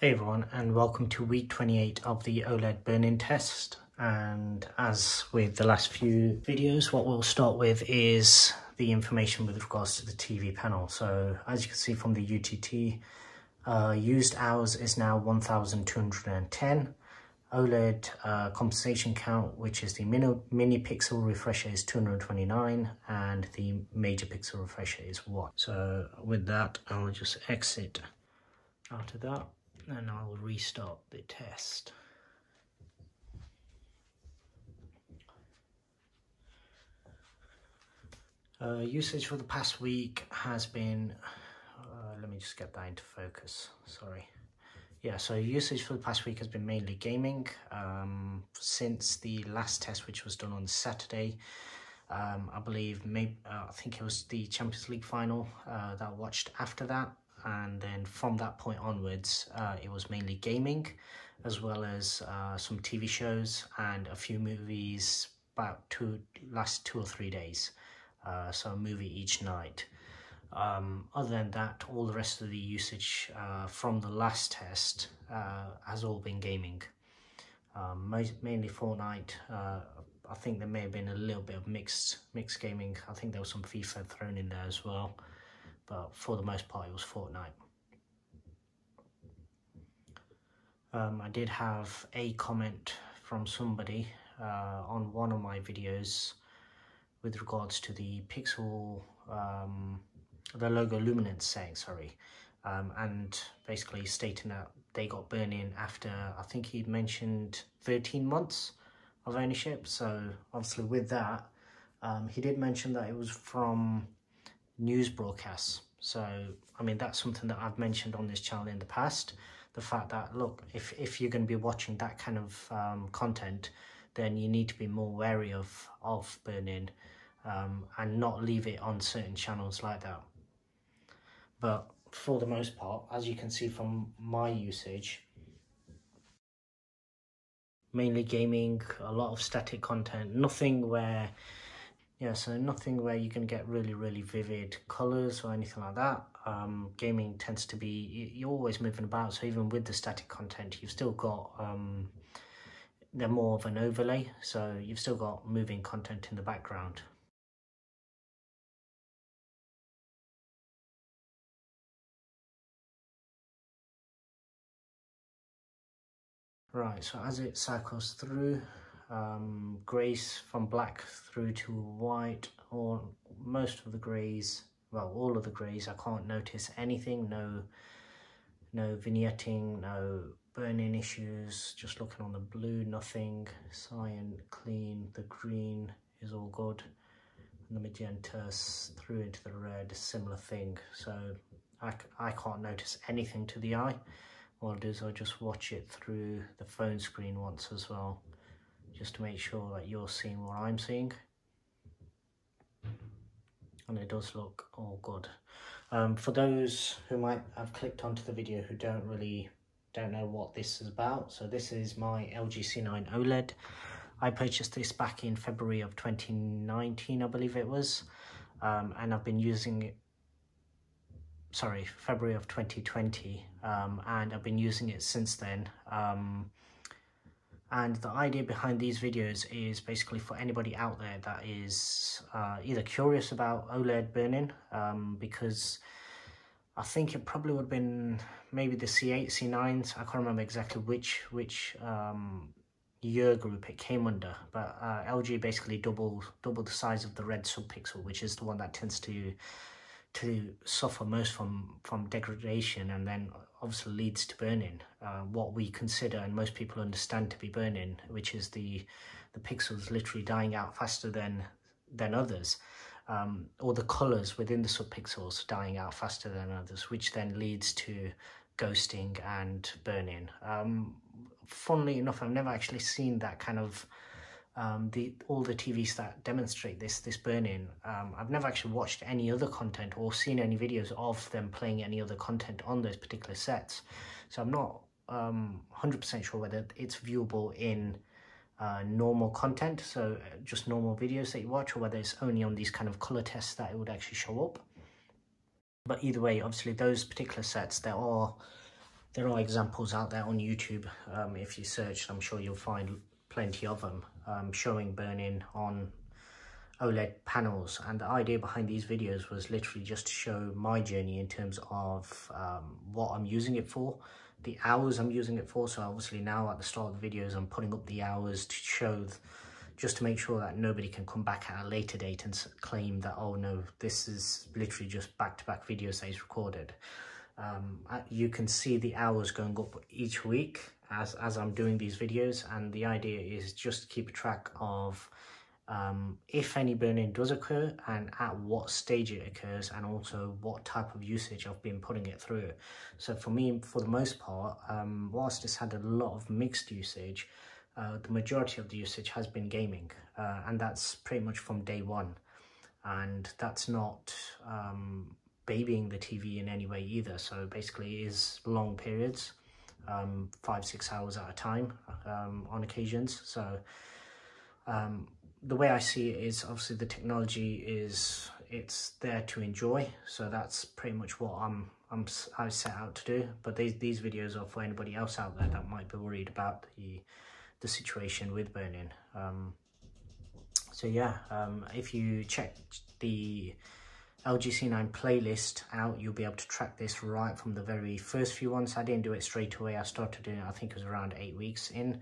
Hey everyone and welcome to week 28 of the OLED burn-in test and as with the last few videos what we'll start with is the information with regards to the TV panel. So as you can see from the UTT uh, used hours is now 1210 OLED uh, compensation count which is the mini, mini pixel refresher is 229 and the major pixel refresher is 1. So with that I'll just exit out of that and I'll restart the test. Uh, usage for the past week has been, uh, let me just get that into focus, sorry. Yeah, so usage for the past week has been mainly gaming. Um, since the last test, which was done on Saturday, um, I believe, maybe, uh, I think it was the Champions League final uh, that I watched after that and then from that point onwards uh, it was mainly gaming as well as uh, some TV shows and a few movies about two last two or three days. Uh, so a movie each night. Um, other than that all the rest of the usage uh, from the last test uh, has all been gaming. Um, mainly Fortnite uh, I think there may have been a little bit of mixed mixed gaming. I think there was some FIFA thrown in there as well but for the most part it was Fortnite. Um, I did have a comment from somebody uh, on one of my videos with regards to the pixel, um, the logo luminance saying, sorry, um, and basically stating that they got burn-in after, I think he mentioned 13 months of ownership. So obviously with that, um, he did mention that it was from news broadcasts. So, I mean, that's something that I've mentioned on this channel in the past. The fact that, look, if, if you're going to be watching that kind of um, content, then you need to be more wary of, of burn-in um, and not leave it on certain channels like that. But for the most part, as you can see from my usage, mainly gaming, a lot of static content, nothing where yeah so nothing where you can get really really vivid colors or anything like that. Um, gaming tends to be you're always moving about so even with the static content you've still got um, they're more of an overlay so you've still got moving content in the background. Right so as it cycles through um, greys from black through to white or most of the greys well all of the greys I can't notice anything no no vignetting no burn-in issues just looking on the blue nothing. Cyan clean the green is all good. And the magenta through into the red similar thing. So I, I can't notice anything to the eye. What I'll do is I'll just watch it through the phone screen once as well just to make sure that you're seeing what I'm seeing. And it does look all good. Um, for those who might have clicked onto the video who don't really don't know what this is about so this is my LG C9 OLED I purchased this back in February of 2019 I believe it was. Um, and I've been using it sorry February of 2020 um, and I've been using it since then. Um, and the idea behind these videos is basically for anybody out there that is uh, either curious about OLED burn-in um, because I think it probably would have been maybe the C8, C9s, I can't remember exactly which which um, year group it came under, but uh, LG basically doubled doubled the size of the red subpixel, which is the one that tends to to suffer most from from degradation and then obviously leads to burn-in uh, what we consider and most people understand to be burn-in which is the the pixels literally dying out faster than than others um, or the colors within the subpixels dying out faster than others which then leads to ghosting and burn-in um, funnily enough I've never actually seen that kind of um, the all the TVs that demonstrate this this burn-in. Um, I've never actually watched any other content or seen any videos of them playing any other content on those particular sets. So I'm not 100% um, sure whether it's viewable in uh, normal content, so uh, just normal videos that you watch, or whether it's only on these kind of color tests that it would actually show up. But either way, obviously those particular sets, there are there are examples out there on YouTube. Um, if you search, I'm sure you'll find plenty of them um, showing burn-in on OLED panels. And the idea behind these videos was literally just to show my journey in terms of um, what I'm using it for, the hours I'm using it for. So obviously now at the start of the videos, I'm putting up the hours to show just to make sure that nobody can come back at a later date and claim that, oh no, this is literally just back-to-back -back videos that he's recorded. Um, you can see the hours going up each week as, as I'm doing these videos and the idea is just to keep track of um, if any burn-in does occur and at what stage it occurs and also what type of usage I've been putting it through. So for me, for the most part, um, whilst it's had a lot of mixed usage, uh, the majority of the usage has been gaming uh, and that's pretty much from day one. And that's not um, babying the TV in any way either. So basically is long periods um, five six hours at a time um, on occasions. So um, the way I see it is obviously the technology is it's there to enjoy. So that's pretty much what I'm I'm I set out to do. But these these videos are for anybody else out there that might be worried about the the situation with burn-in. Um, so yeah, um, if you check the LG C9 playlist out, you'll be able to track this right from the very first few ones. I didn't do it straight away. I started doing it, I think it was around eight weeks in.